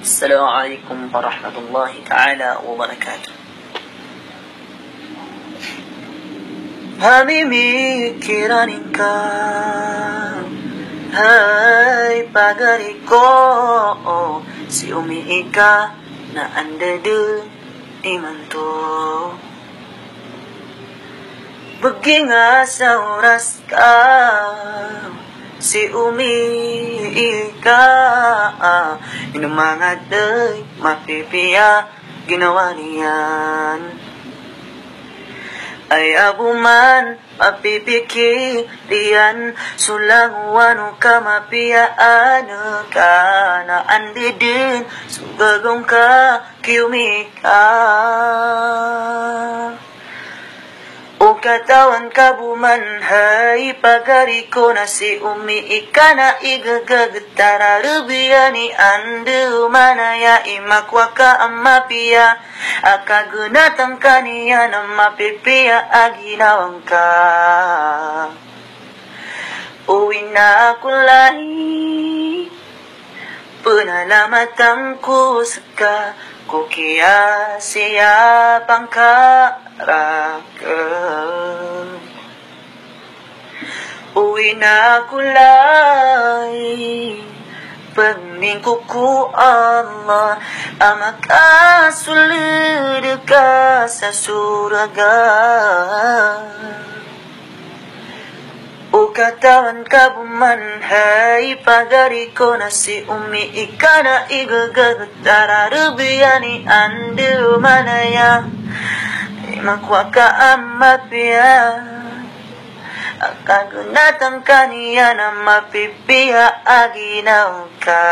السلام عليكم ورحمة الله تعالى وبركاته. حبيبي كيرانكا هاي بغريكو سيومي إيكا نا أنددو إيمانتو. بغي ساوراسكا. Si umiika Inumangat ay mapipiya Ginawa niyan. Ay abuman mapipikirian sulang wanu ka mapiaan ka na andidin sugagong ka kiumika katawan kabuman hay pagari ko na si umi ika na igagagatara rubiyani andu manaya imakwa ka amapia akagunatang kaniya na mapipia aginawang ka uwi na ako lahi Penalamatang ko saka ko kaya siya pangkaraka Pagmingko ko Allah. Makasulid ka sa suraga O katawan ka buman Hai pagari ko na si umi Ika na igagagatara Rubiyani andu manaya. Imakwa ka amapya kagunatan kaniya na mapipihaagi ng ka.